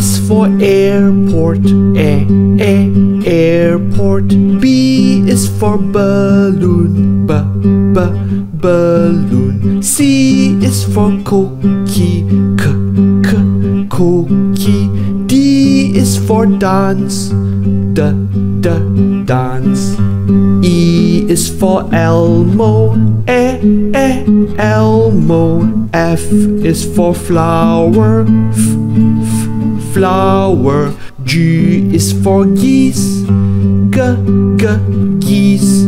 for airport, a, a, airport. B is for balloon, b, b, balloon. C is for cookie, c, c, cookie. D is for dance, d, d, dance. E is for Elmo, E, E, Elmo. F is for flower, F, F, flower. G is for geese, G, G, geese.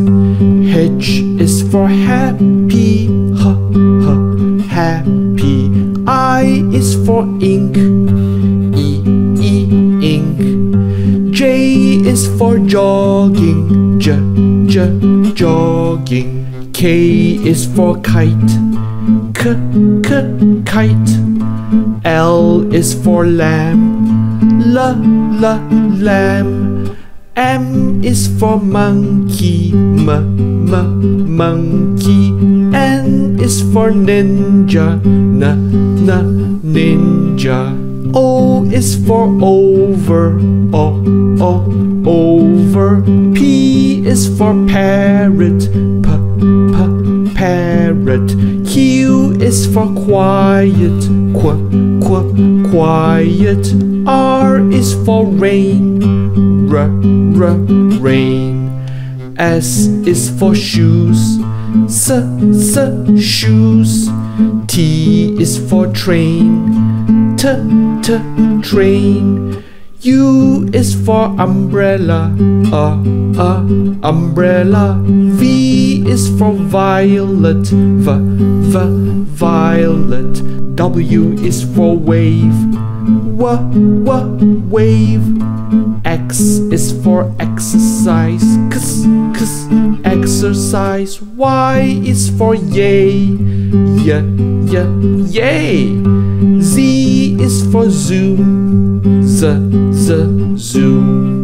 H is for happy, H, H, happy. I is for ink, E, E, ink. J is for jogging, J, J, jogging. K is for kite, K, K, kite. L is for lamb, L, L, lamb. M is for monkey, M, M, monkey. N is for ninja, N, N, ninja. O is for over, O, O, over. P is for parrot, P, P, parrot. Q is for quiet, Qu, Qu, quiet. R is for rain, R, R, rain. S is for shoes, S, S, shoes. T is for train, T, T, train. U is for umbrella, uh, uh, umbrella. V is for violet, v, v, violet. W is for wave, w, w, wave. X is for exercise, cause, cause, exercise. Y is for yay, y, y, yay. Z is for zoom, z, z, zoom.